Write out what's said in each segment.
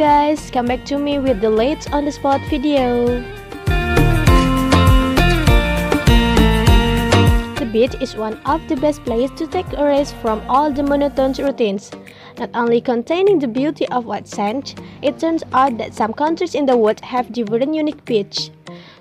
come back to me with the latest on the spot video. The beach is one of the best places to take a rest from all the monotone routines. Not only containing the beauty of white sand, it turns out that some countries in the world have different unique beach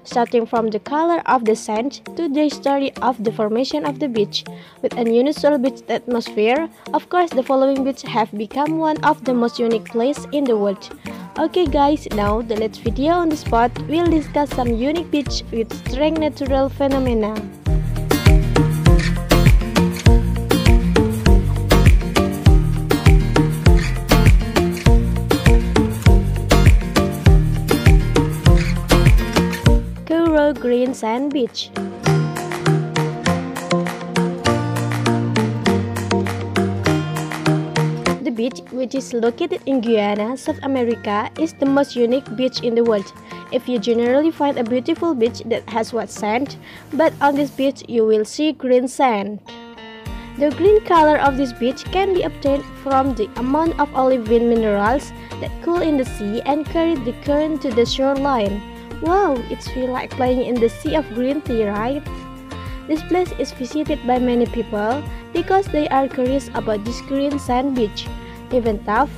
starting from the color of the sand to the story of the formation of the beach. With an unusual beach atmosphere, of course the following beaches have become one of the most unique places in the world. Okay guys, now the next video on the spot will discuss some unique beach with strange natural phenomena. Green Sand Beach. The beach, which is located in Guyana, South America, is the most unique beach in the world. If you generally find a beautiful beach that has white sand, but on this beach you will see green sand. The green color of this beach can be obtained from the amount of olivine minerals that cool in the sea and carry the current to the shoreline. Wow, it feels like playing in the sea of green tea, right? This place is visited by many people because they are curious about this green sand beach. Even tough,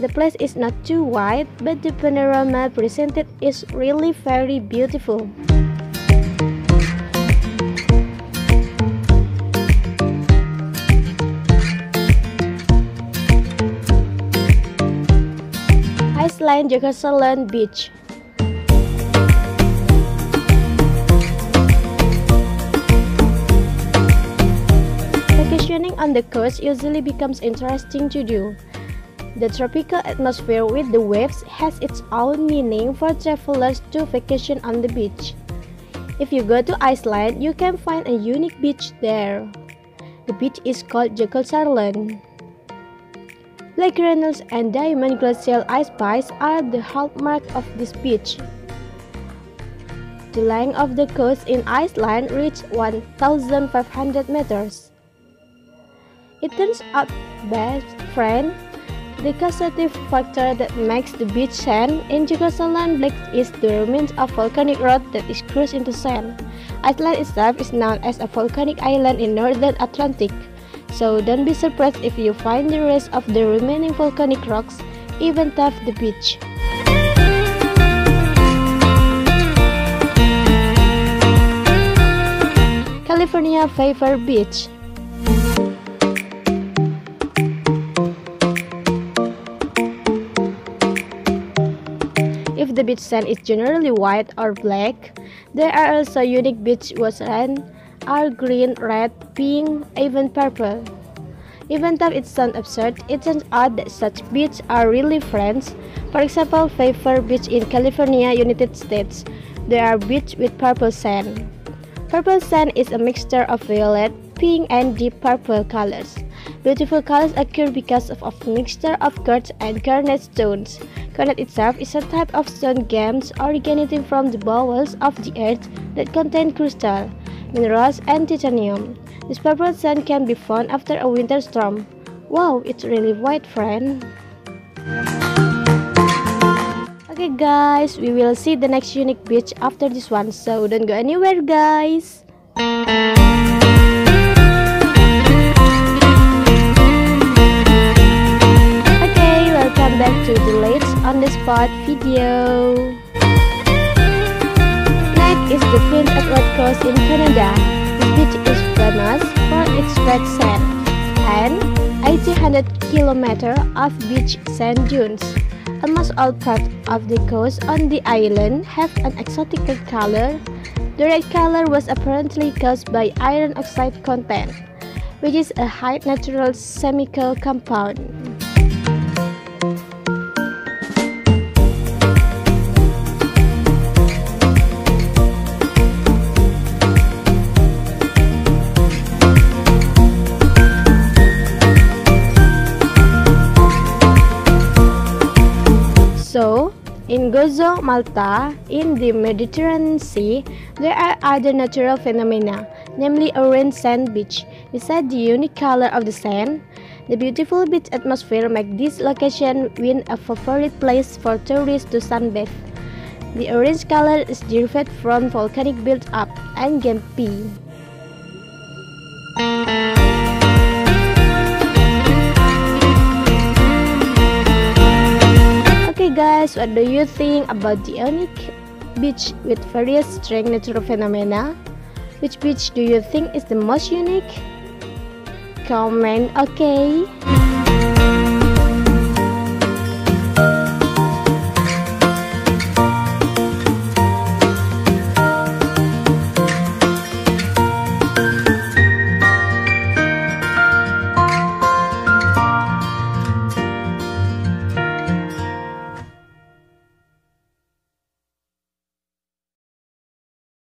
the place is not too wide, but the panorama presented is really very beautiful. Iceland Jökulsárlón Beach Vacationing on the coast usually becomes interesting to do. The tropical atmosphere with the waves has its own meaning for travelers to vacation on the beach. If you go to Iceland, you can find a unique beach there. The beach is called Jökulsárlón. Black granite and diamond glacial ice piles are the hallmark of this beach. The length of the coast in Iceland reaches 1,500 meters. It turns out best friend, the causative factor that makes the beach sand in Jökulsárlón black is the remains of volcanic rock that is crushed into sand. Iceland itself is known as a volcanic island in northern Atlantic, so don't be surprised if you find the rest of the remaining volcanic rocks even off the beach. California Pfeiffer Beach The beach sand is generally white or black, there are also unique beach sand are green, red, pink, even purple. Even though it sounds absurd, it turns out that such beaches are really friends. For example, Pfeiffer Beach in California, United States. There are beaches with purple sand. Purple sand is a mixture of violet, pink, and deep purple colors. Beautiful colors occur because of a mixture of quartz and garnet stones. Garnet itself is a type of stone gems originating from the bowels of the earth that contain crystal, minerals, and titanium. This purple sand can be found after a winter storm. Wow, it's really white, friend. Okay guys, we will see the next unique beach after this one, so don't go anywhere guys. On video. Next is the Prince Edward Coast in Canada. This beach is famous for its red sand and 800 km of beach sand dunes. Almost all parts of the coast on the island have an exotic red color. The red color was apparently caused by iron oxide content, which is a high natural chemical compound. Gozo, Malta, in the Mediterranean Sea, there are other natural phenomena, namely orange sand beach. Besides the unique color of the sand, The beautiful beach atmosphere makes this location win a favorite place for tourists to sunbathe. The orange color is derived from volcanic build-up and Gempi. Guys, what do you think about the unique beach with various strange natural phenomena? Which beach do you think is the most unique? Comment okay.